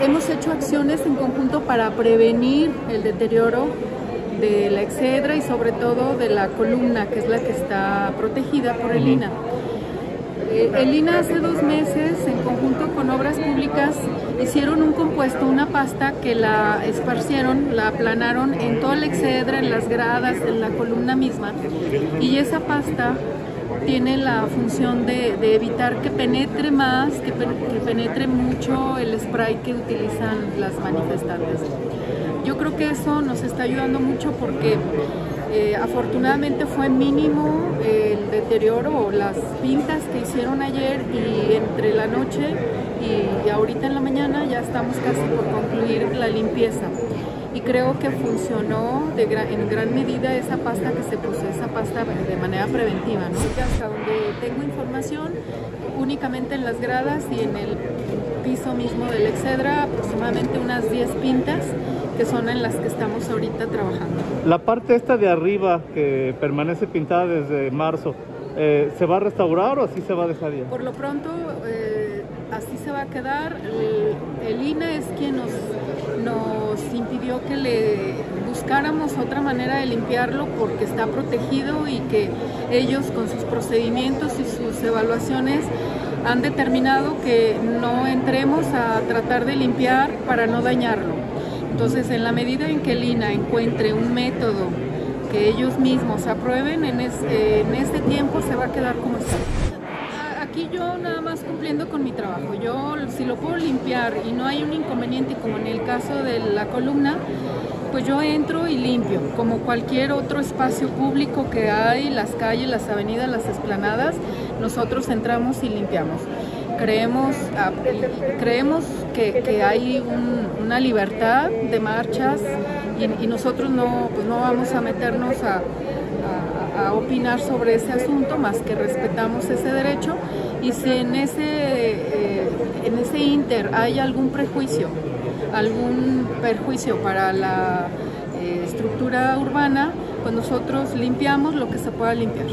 hemos hecho acciones en conjunto para prevenir el deterioro de la excedra y sobre todo de la columna, que es la que está protegida por el INA. Eh, el INA hace dos meses, en conjunto con Obras Públicas, hicieron un compuesto, una pasta que la esparcieron, la aplanaron en toda la excedra, en las gradas, en la columna misma. Y esa pasta tiene la función de, evitar que penetre más, que, penetre mucho el spray que utilizan las manifestantes. Yo creo que eso nos está ayudando mucho porque eh, afortunadamente fue mínimo el deterioro o las pintas que hicieron ayer y entre la noche y ahorita en la mañana ya estamos casi por concluir la limpieza y creo que funcionó de en gran medida esa pasta que se puso, esa pasta de manera preventiva. ¿no? Hasta donde tengo información, únicamente en las gradas y en el piso mismo del Excedra, aproximadamente unas 10 pintas que son en las que estamos ahorita trabajando. La parte esta de arriba que permanece pintada desde marzo, eh, ¿se va a restaurar o así se va a dejar ya? Por lo pronto, eh, así se va a quedar. El, el INA es quien nos que le buscáramos otra manera de limpiarlo porque está protegido y que ellos con sus procedimientos y sus evaluaciones han determinado que no entremos a tratar de limpiar para no dañarlo. Entonces, en la medida en que el INA encuentre un método que ellos mismos aprueben, en, en este tiempo se va a quedar como está con mi trabajo. Yo si lo puedo limpiar y no hay un inconveniente como en el caso de la columna, pues yo entro y limpio, como cualquier otro espacio público que hay, las calles, las avenidas, las esplanadas, nosotros entramos y limpiamos. Creemos, ah, creemos que, hay una libertad de marchas y, nosotros no, pues no vamos a meternos a, a opinar sobre ese asunto, más que respetamos ese derecho y si en ese, en ese inter hay algún prejuicio, algún perjuicio para la eh, estructura urbana, pues nosotros limpiamos lo que se pueda limpiar.